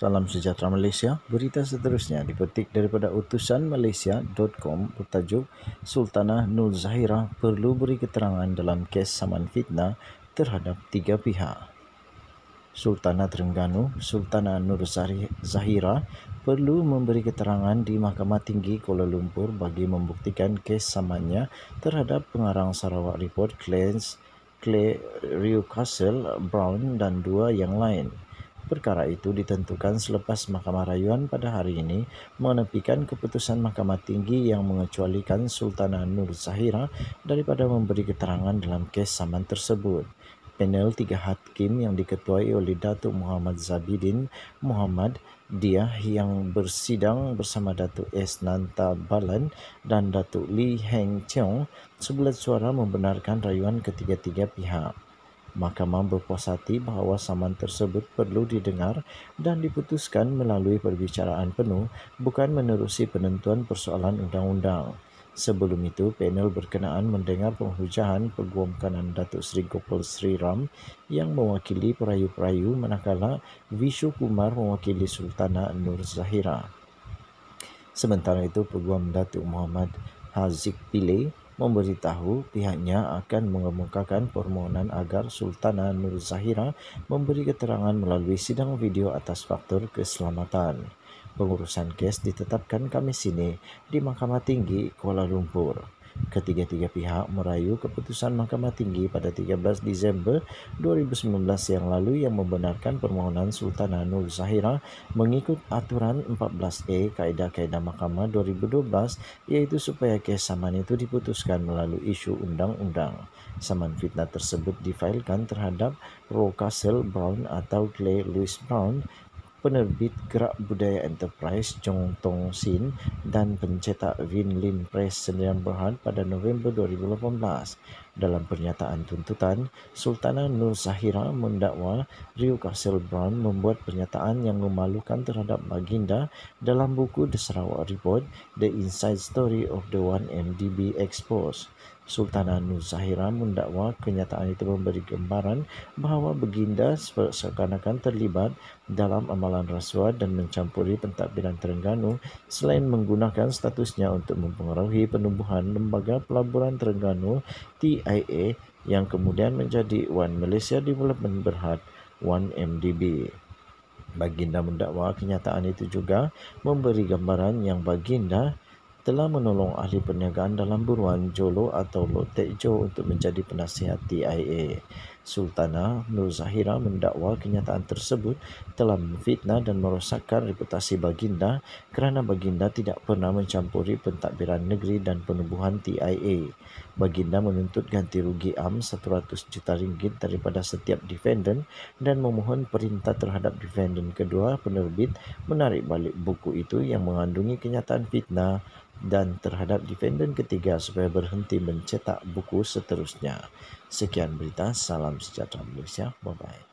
Salam sejahtera Malaysia. Berita seterusnya dipetik daripada utusanmalaysia.com bertajuk Sultanah Nur Zahira perlu beri keterangan dalam kes saman fitnah terhadap tiga pihak. Sultanah Terengganu, Sultanah Nur Zahira perlu memberi keterangan di Mahkamah Tinggi Kuala Lumpur bagi membuktikan kes samannya terhadap pengarang Sarawak Report Clay Rio Castle Brown dan dua yang lain. Perkara itu ditentukan selepas Mahkamah Rayuan pada hari ini menepikan keputusan Mahkamah Tinggi yang mengecualikan Sultanah Nur Zahira daripada memberi keterangan dalam kes saman tersebut. Panel tiga hakim yang diketuai oleh Datuk Muhammad Zabidin Muhammad dia yang bersidang bersama Datuk S. Nanta Balan dan Datuk Lee Heng Cheong sebulat suara membenarkan rayuan ketiga-tiga pihak. Mahkamah berpuasati bahawa saman tersebut perlu didengar dan diputuskan melalui perbicaraan penuh bukan menerusi penentuan persoalan undang-undang. Sebelum itu, panel berkenaan mendengar penghujahan Peguam Kanan Datuk Seri Gopal Sri Ram yang mewakili perayu-perayu manakala Vishu Kumar mewakili Sultana Nur Zahira. Sementara itu, Peguam Datuk Muhammad Haziq Pillay memberitahu pihaknya akan mengemukakan permohonan agar Sultana Nur Zahira memberi keterangan melalui sidang video atas faktor keselamatan. Pengurusan kes ditetapkan Kamis ini di Mahkamah Tinggi Kuala Lumpur. Ketiga-tiga pihak merayu keputusan Mahkamah Tinggi pada 13 Disember 2019 yang lalu yang membenarkan permohonan Sultanah Nur Zahira mengikut aturan 14A Kaedah-Kaedah Mahkamah 2012 iaitu supaya kes saman itu diputuskan melalui isu undang-undang. Saman fitnah tersebut difailkan terhadap Roe Castle Brown atau Clay Lewis Brown penerbit Gerak Budaya Enterprise Chong Tong Sin dan pencetak Vin Lin Press Sendirian Berhad pada November 2018. Dalam pernyataan tuntutan, Sultanah Nur Zahira mendakwa Rio Castle Brown membuat pernyataan yang memalukan terhadap baginda dalam buku The Sarawak Report, The Inside Story of the 1MDB Expose. Sultanah Nur Zahira mendakwa kenyataan itu memberi gambaran bahawa baginda seakan-akan terlibat dalam amalan rasuah dan mencampuri pentadbiran Terengganu selain menggunakan statusnya untuk mempengaruhi penubuhan lembaga pelaburan Terengganu TIA yang kemudian menjadi One Malaysia Development Berhad One MDB. Baginda mendakwa kenyataan itu juga memberi gambaran yang baginda telah menolong ahli perniagaan dalam buruan Jolo atau Lotek Jo untuk menjadi penasihat TIA. Sultana Nur Zahira mendakwa kenyataan tersebut telah memfitnah dan merosakkan reputasi baginda kerana baginda tidak pernah mencampuri pentadbiran negeri dan penubuhan TIA. Baginda menuntut ganti rugi am 100 juta ringgit daripada setiap defendant dan memohon perintah terhadap defendant kedua penerbit menarik balik buku itu yang mengandungi kenyataan fitnah dan terhadap defendant ketiga supaya berhenti mencetak buku seterusnya. Sekian berita, salam sejahtera Malaysia. Bye-bye.